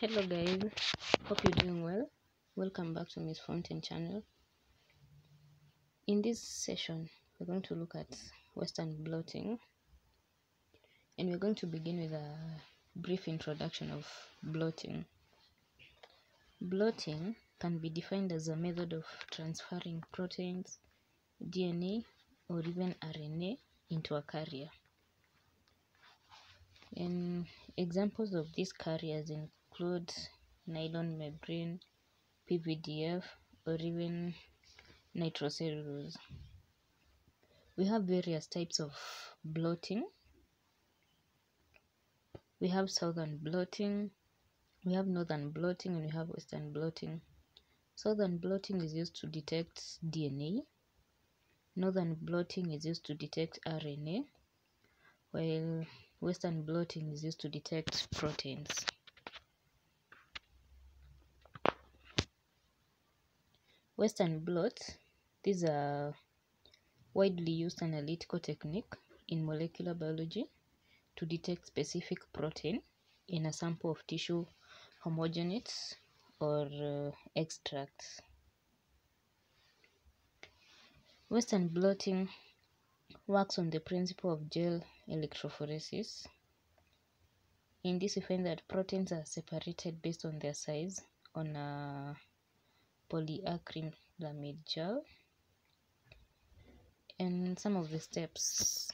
hello guys. Hope you're doing well. Welcome back to miss fountain channel. In this session we're going to look at western blotting. And we're going to begin with a brief introduction of blotting. Blotting can be defined as a method of transferring proteins dna or even rna into a carrier. And examples of these carriers include nylon membrane, PVDF, or even nitrocellulose. We have various types of blotting. We have southern blotting, we have northern blotting, and we have western blotting. Southern blotting is used to detect DNA. Northern blotting is used to detect RNA, while Western blotting is used to detect proteins. Western blot, these are widely used analytical technique in molecular biology to detect specific protein in a sample of tissue homogenates or uh, extracts. Western blotting works on the principle of gel electrophoresis. In this, we find that proteins are separated based on their size on a polyacrylamide uh, gel. And some of the steps,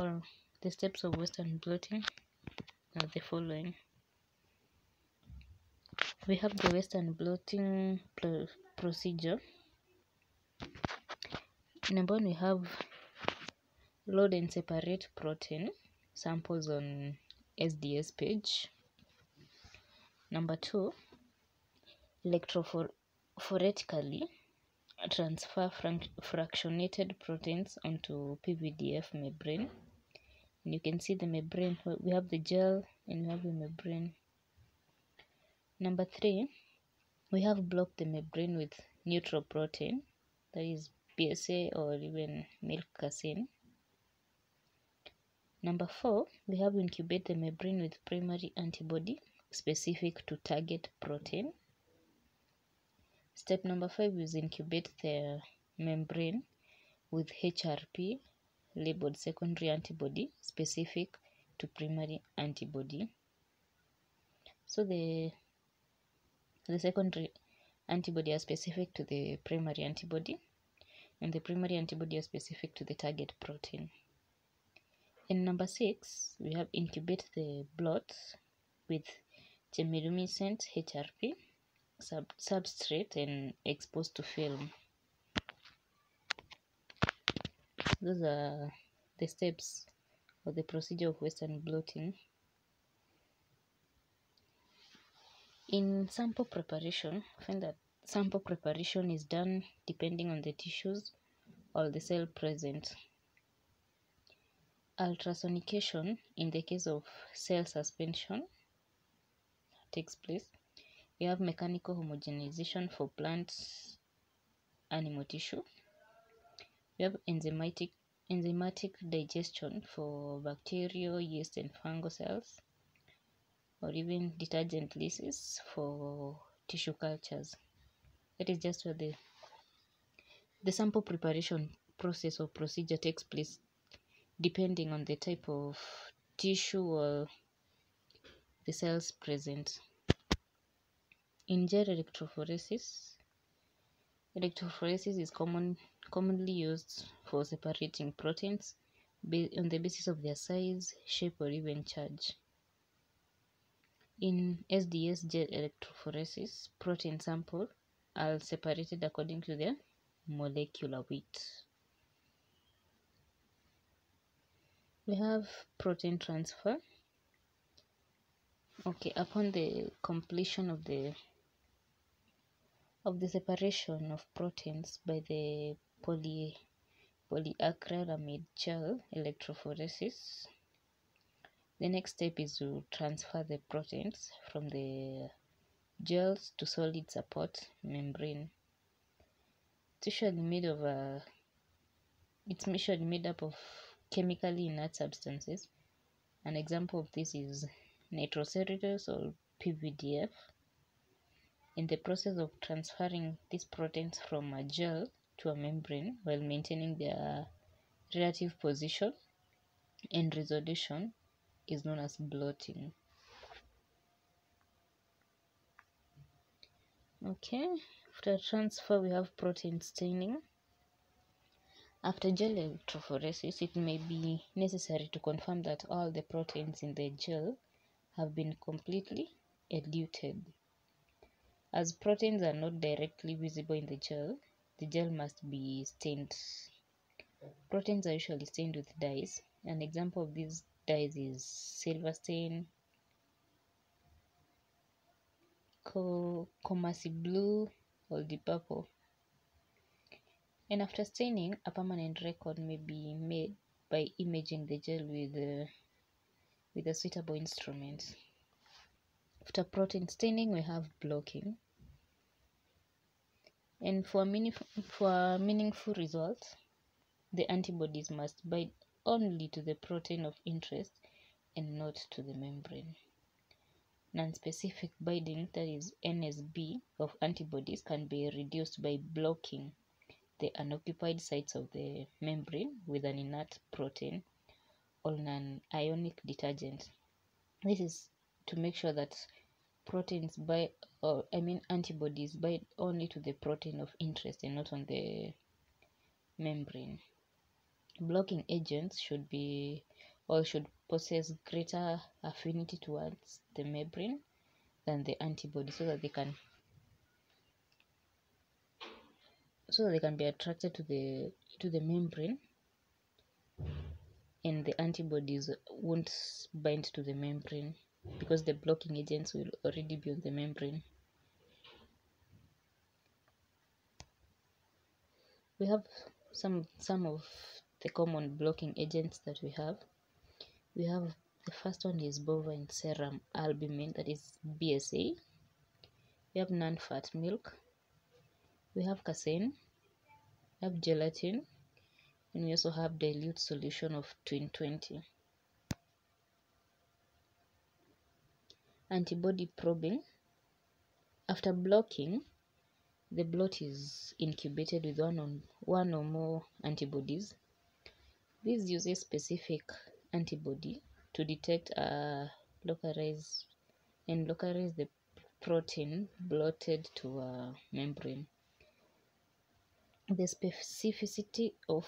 or the steps of Western blotting, are the following. We have the Western blotting pro procedure. Number one, we have load and separate protein samples on SDS-PAGE. Number two, electrophoretically transfer fractionated proteins onto PVDF membrane. And you can see the membrane, we have the gel and we have the membrane. Number three, we have blocked the membrane with neutral protein, that is BSA or even milk casein. Number four, we have incubated the membrane with primary antibody specific to target protein. Step number five is incubate the membrane with HRP labeled secondary antibody specific to primary antibody. So the the secondary antibody are specific to the primary antibody and the primary antibody are specific to the target protein. In number six, we have incubate the blot with chemiluminescent HRP sub substrate and exposed to film. Those are the steps or the procedure of Western blotting. In sample preparation, find that sample preparation is done depending on the tissues or the cell present ultrasonication in the case of cell suspension takes place. We have mechanical homogenization for plant animal tissue. We have enzymatic enzymatic digestion for bacterial, yeast, and fungal cells, or even detergent lysis for tissue cultures. That is just where the the sample preparation process or procedure takes place depending on the type of tissue or the cells present. In gel electrophoresis, electrophoresis is common, commonly used for separating proteins on the basis of their size, shape, or even charge. In SDS gel electrophoresis, protein samples are separated according to their molecular weight. we have protein transfer okay upon the completion of the of the separation of proteins by the poly polyacrylamide gel electrophoresis the next step is to transfer the proteins from the gels to solid support membrane it's usually made of a it's usually made up of chemically inert substances. An example of this is nitrocellulose or PVDF. In the process of transferring these proteins from a gel to a membrane while maintaining their relative position and resolution is known as blotting. Okay, after transfer we have protein staining. After gel electrophoresis, it may be necessary to confirm that all the proteins in the gel have been completely eluted. As proteins are not directly visible in the gel, the gel must be stained. Proteins are usually stained with dyes. An example of these dyes is silver stain, Coomassie blue, or the purple. And after staining, a permanent record may be made by imaging the gel with, uh, with a suitable instrument. After protein staining, we have blocking. And for, meaningful, for meaningful results, the antibodies must bind only to the protein of interest and not to the membrane. Non-specific binding, that is NSB, of antibodies can be reduced by blocking the unoccupied sites of the membrane with an inert protein or an ionic detergent. This is to make sure that proteins by or I mean antibodies bind only to the protein of interest and not on the membrane. Blocking agents should be or should possess greater affinity towards the membrane than the antibody so that they can so that they can be attracted to the to the membrane and the antibodies won't bind to the membrane because the blocking agents will already be on the membrane. We have some some of the common blocking agents that we have. We have the first one is bovine serum albumin, that is BSA. We have non-fat milk. We have casein. We have gelatin. And we also have dilute solution of Tween 20. Antibody probing. After blocking, the blot is incubated with one, on, one or more antibodies. This uses a specific antibody to detect uh, localize and localize the protein blotted to a membrane. The specificity of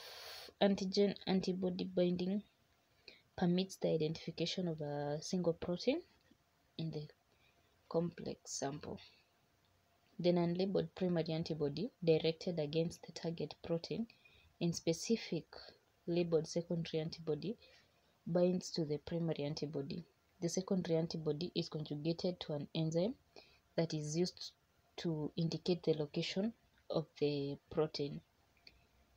antigen antibody binding permits the identification of a single protein in the complex sample. The non-labeled primary antibody directed against the target protein in specific labeled secondary antibody binds to the primary antibody. The secondary antibody is conjugated to an enzyme that is used to indicate the location of the protein.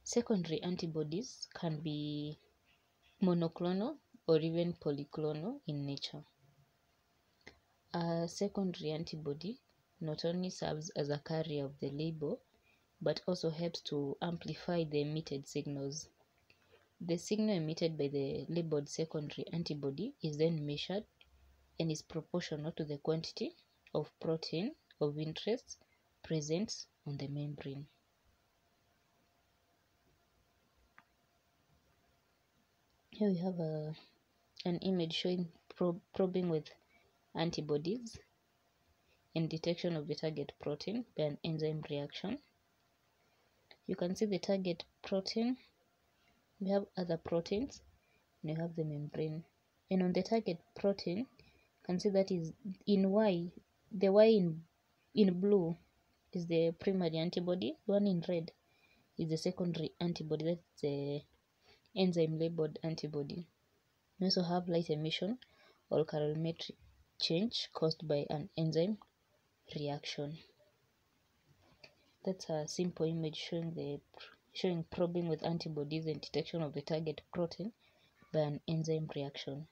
Secondary antibodies can be monoclonal or even polyclonal in nature. A secondary antibody not only serves as a carrier of the label, but also helps to amplify the emitted signals. The signal emitted by the labeled secondary antibody is then measured and is proportional to the quantity of protein of interest present on the membrane. Here we have a, an image showing prob probing with antibodies in detection of the target protein by an enzyme reaction. You can see the target protein, we have other proteins, and you have the membrane. And on the target protein, you can see that is in Y, the Y in, in blue is the primary antibody, the one in red is the secondary antibody, that's the enzyme labeled antibody. We also have light emission or colorimetric change caused by an enzyme reaction. That's a simple image showing the showing probing with antibodies and detection of the target protein by an enzyme reaction.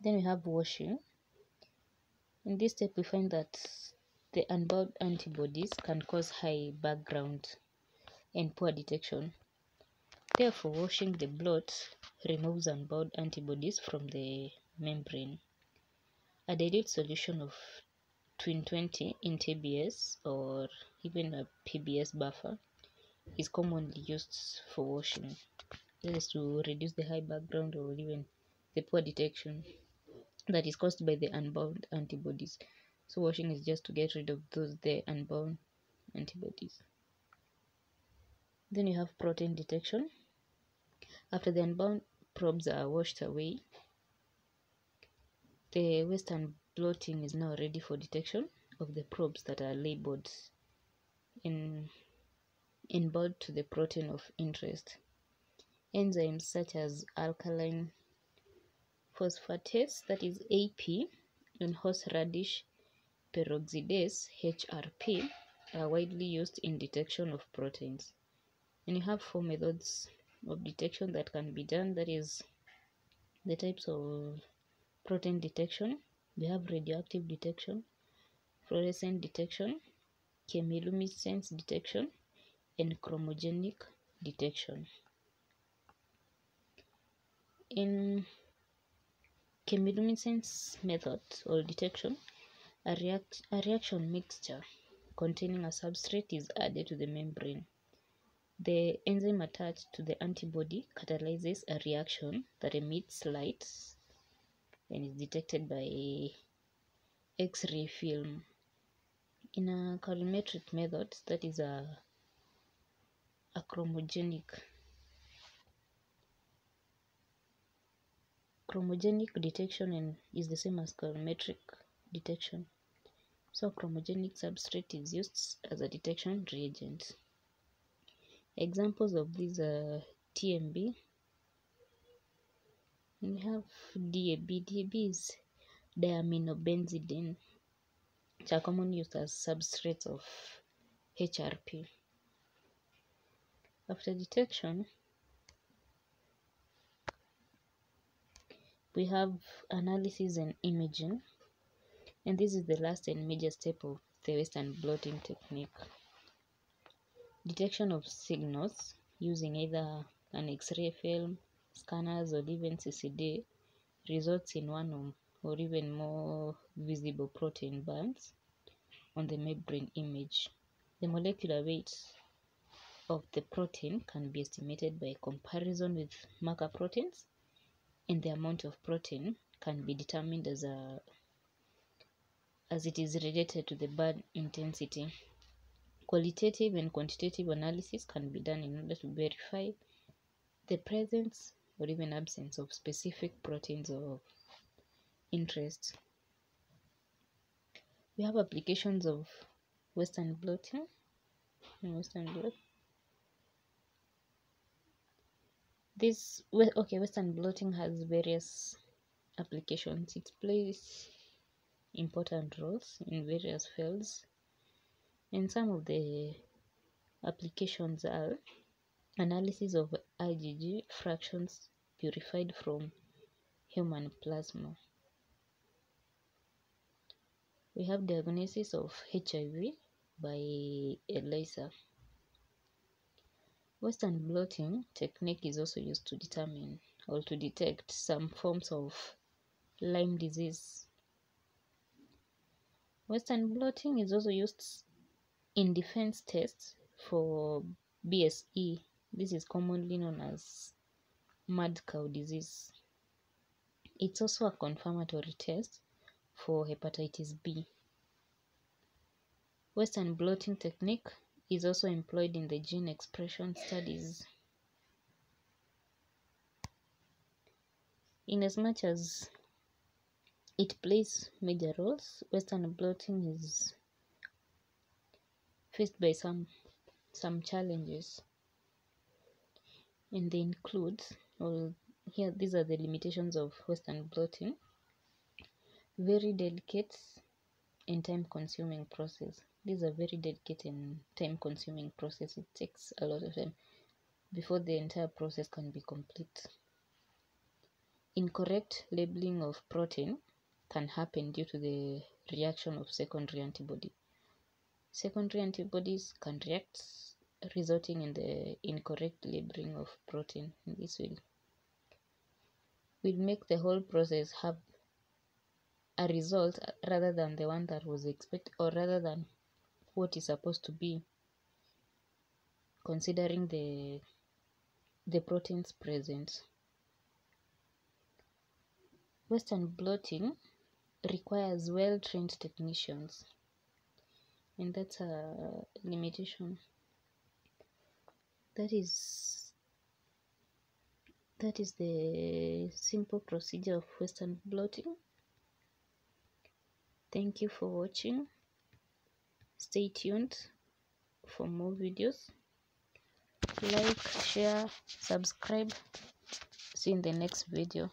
Then we have washing. In this step, we find that the unbound antibodies can cause high background and poor detection. Therefore, washing the blot removes unbound antibodies from the membrane. A dilute solution of Tween 20 in TBS or even a PBS buffer is commonly used for washing. This is to reduce the high background or even the poor detection that is caused by the unbound antibodies. So washing is just to get rid of those the unbound antibodies. Then you have protein detection. After the unbound probes are washed away, the western blotting is now ready for detection of the probes that are labeled in inbound to the protein of interest. Enzymes such as alkaline phosphatase, that is AP, and horseradish peroxidase, HRP, are widely used in detection of proteins. And you have four methods of detection that can be done. That is the types of protein detection. We have radioactive detection, fluorescent detection, chemiluminescence detection, and chromogenic detection. In chemiluminescence method or detection, a, react a reaction mixture containing a substrate is added to the membrane. The enzyme attached to the antibody catalyzes a reaction that emits light and is detected by X-ray film. In a colorimetric method, that is a, a chromogenic chromogenic detection and is the same as colorimetric detection. So chromogenic substrate is used as a detection reagent. Examples of these are TMB. We have DAB. DAB is diaminobenzidine, which are commonly used as substrates of HRP. After detection, we have analysis and imaging, and this is the last and major step of the Western blotting technique detection of signals using either an X-ray film, scanners, or even CCD results in one or even more visible protein bands on the membrane image. The molecular weight of the protein can be estimated by comparison with marker proteins, and the amount of protein can be determined as a as it is related to the burn intensity. Qualitative and quantitative analysis can be done in order to verify the presence or even absence of specific proteins of interest. We have applications of Western blotting Western blot. This okay, Western blotting has various applications. It plays important roles in various fields and some of the applications are analysis of IgG fractions purified from human plasma. We have diagnosis of HIV by ELISA. Western blotting technique is also used to determine or to detect some forms of Lyme disease. Western blotting is also used in defense tests for BSE, this is commonly known as mad cow disease. It's also a confirmatory test for hepatitis B. Western blotting technique is also employed in the gene expression studies. In as much as it plays major roles, Western blotting is faced by some some challenges. And they include well here these are the limitations of western blotting very delicate and time consuming process. These are very delicate and time consuming process. It takes a lot of time before the entire process can be complete. Incorrect labeling of protein can happen due to the reaction of secondary antibody Secondary antibodies can react, resulting in the incorrect labeling of protein. This will will make the whole process have a result rather than the one that was expected or rather than what is supposed to be considering the the proteins present western blotting requires well-trained technicians and that's a limitation. That is that is the simple procedure of western blotting thank you for watching. Stay tuned for more videos. Like share subscribe. See you in the next video